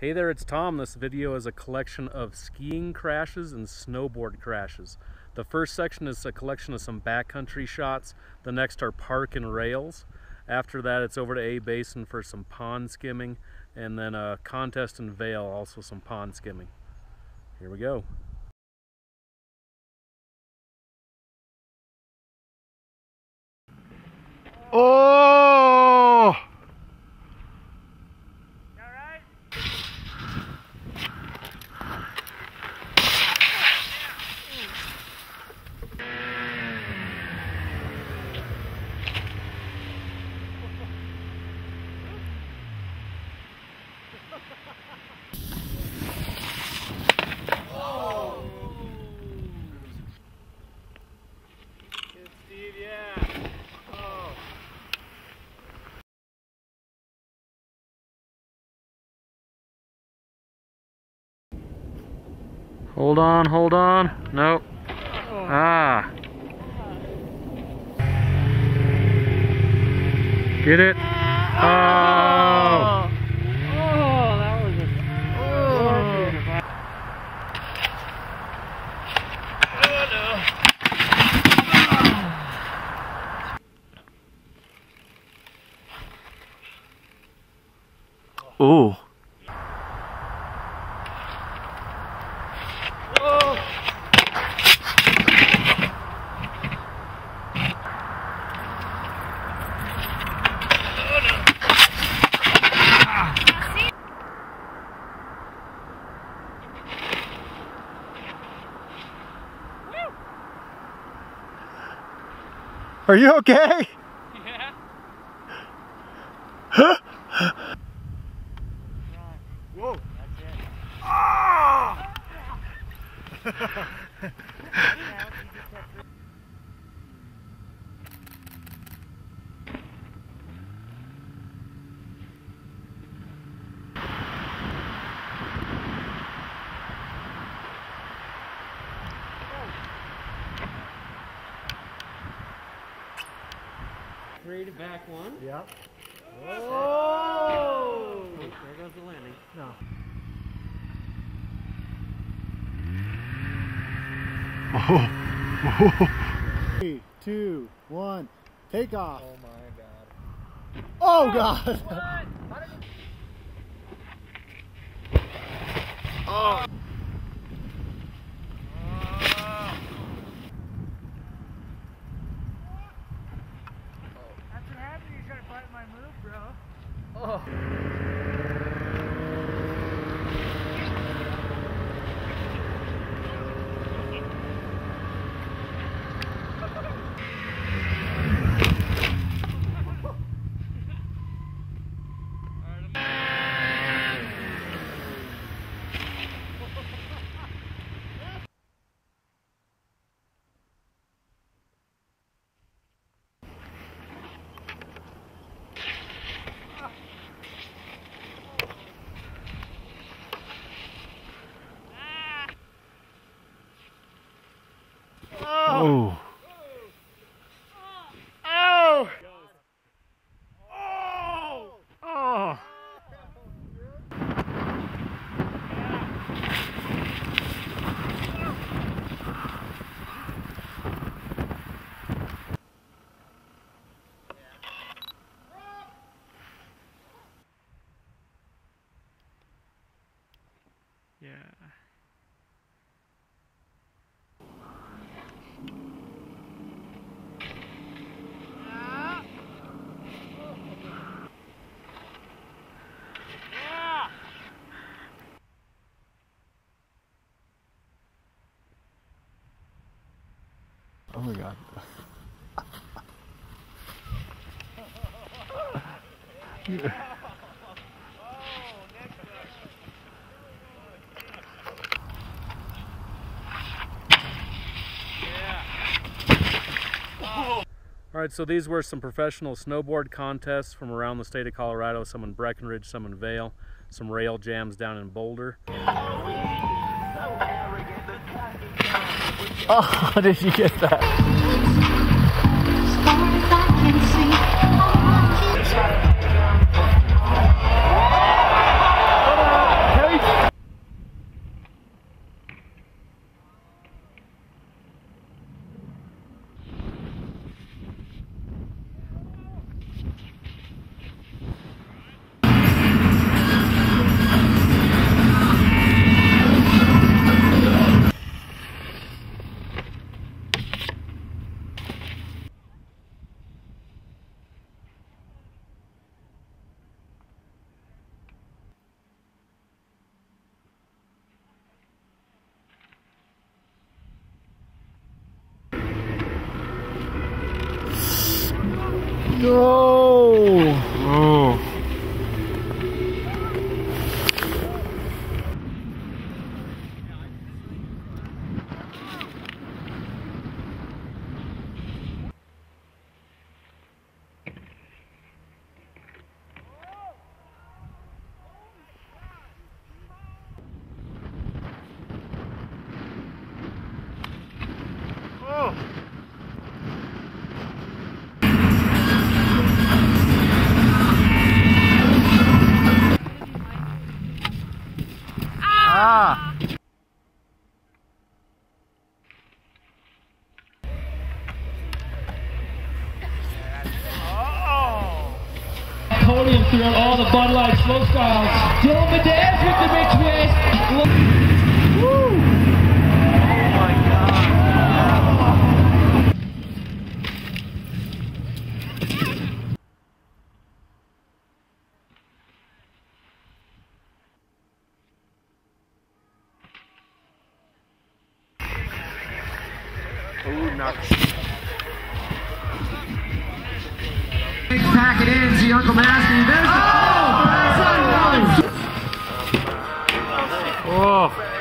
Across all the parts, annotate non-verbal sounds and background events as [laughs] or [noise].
Hey there, it's Tom. This video is a collection of skiing crashes and snowboard crashes. The first section is a collection of some backcountry shots. The next are park and rails. After that, it's over to A Basin for some pond skimming, and then a contest in Vail, also some pond skimming. Here we go. Hold on, hold on. Nope. Ah. Get it? Oh. Oh, that was a. Oh. Oh. Are you okay? Yeah. Whoa. That's it. Ah! Three to back one. Yep. Oh! There goes the landing. No. Oh. [laughs] Three, two, one, take off. Oh my god. Oh god! oh. Oh. All right, so these were some professional snowboard contests from around the state of Colorado, some in Breckenridge, some in Vail, some rail jams down in Boulder. Oh, [laughs] did you get that? far as I can see. Oh! Podium throughout all the Bud Light slopestyles. Dylan Medez with the victory. Ooh, knock. Pack it in, see Uncle Nasty. There's the Oh. oh! Good?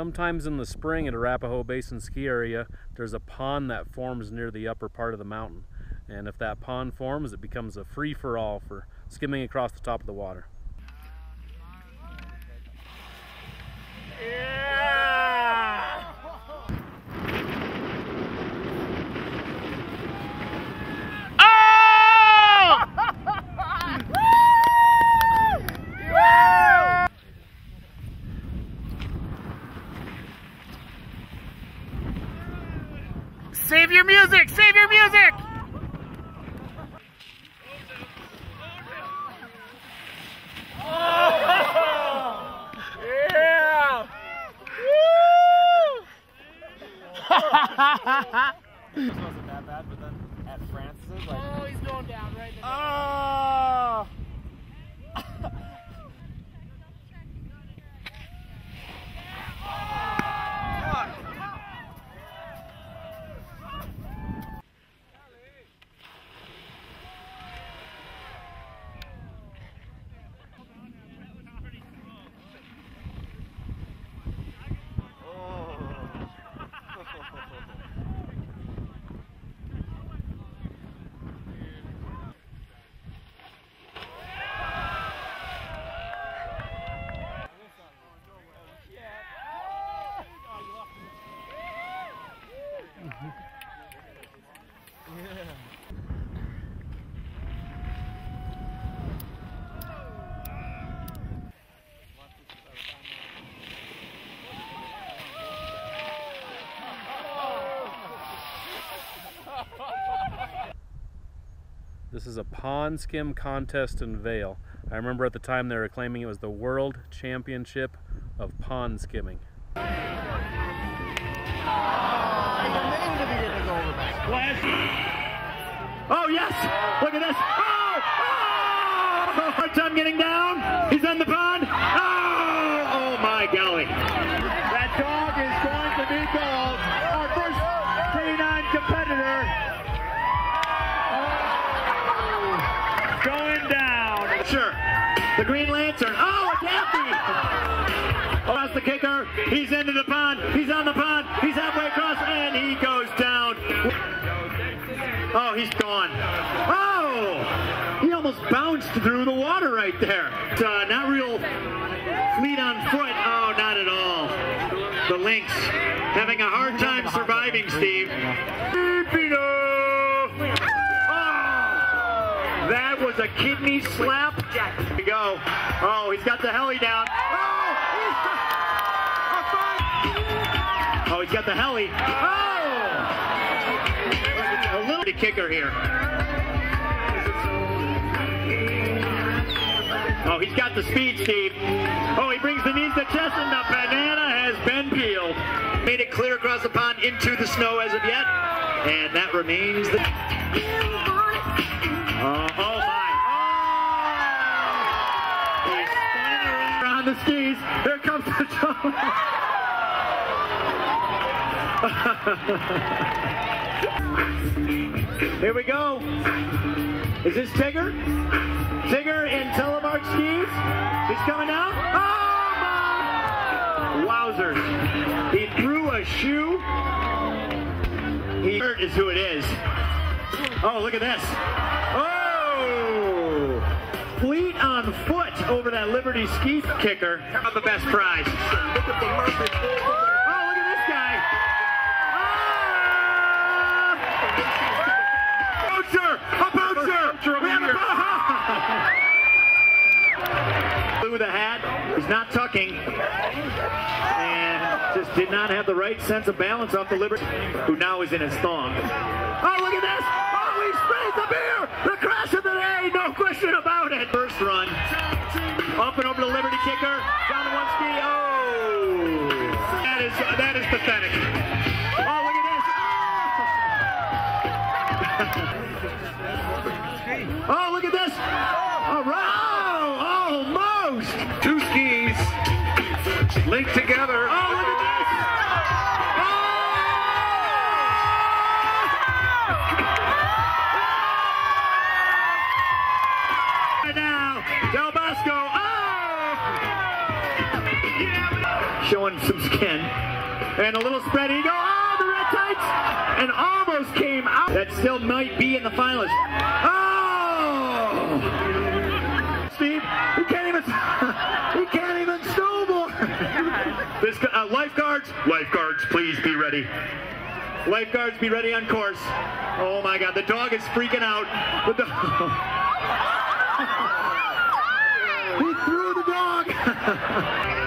Sometimes in the spring at Arapahoe Basin ski area, there's a pond that forms near the upper part of the mountain. And if that pond forms, it becomes a free-for-all for skimming across the top of the water. Francis, like, Oh, he's going down right there. oh, This is a pond skim contest in Vail. I remember at the time they were claiming it was the World Championship of Pond Skimming. Oh, yes! Look at this! Oh! oh! Hard time getting down! He's on the pond! Oh! Oh, my golly! That dog is going to be called The Green Lantern. Oh, Daffy. Oh, that's the kicker. He's into the pond. He's on the pond. He's halfway across, and he goes down. Oh, he's gone. Oh! He almost bounced through the water right there. Uh, not real fleet on foot. Oh, not at all. The Lynx having a hard time surviving, Steve. Kidney slap. Here we go. Oh, he's got the heli down. Oh! He's Oh, he's got the heli. Oh! A little bit kicker here. Oh, he's got the speed, Steve. Oh, he brings the knees to chest, and the banana has been peeled. Made it clear across the pond into the snow as of yet, and that remains the. Oh, oh my! The skis. Here comes the jump. [laughs] Here we go. Is this Tigger? Tigger in telemark skis. He's coming down. Oh! Wowzers. He threw a shoe. He is who it is. Oh, look at this. Fleet on foot over that Liberty ski kicker. Of the best prize. Oh, look at this guy. Ah! Bouncer! A bouncer! We have [laughs] a Blew the hat. He's not tucking. And just did not have the right sense of balance off the Liberty, who now is in his thong. Oh, look at this! Oh, he sprayed the beer! The crash of the day! No question about it! First run. Up and over the Liberty kicker. One ski. Oh! That is, that is pathetic. Showing some skin. And a little spread eagle. Oh, the red tights! And almost came out. That still might be in the finalists. Oh! Steve, he can't even, [laughs] he can't even snowboard. [laughs] This uh, lifeguards, lifeguards, please be ready. Lifeguards, be ready on course. Oh my God, the dog is freaking out. The dog. [laughs] he threw the dog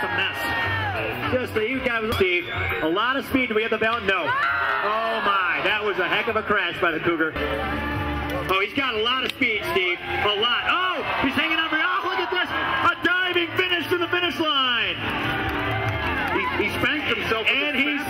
that's a mess. Just that you guys, Steve, a lot of speed. Do we have the bell. No. Oh my, that was a heck of a crash by the Cougar. Oh, he's got a lot of speed, Steve. A lot. Oh, he's hanging on. Oh, look at this. A diving finish to the finish line. He, he spanked himself. And he's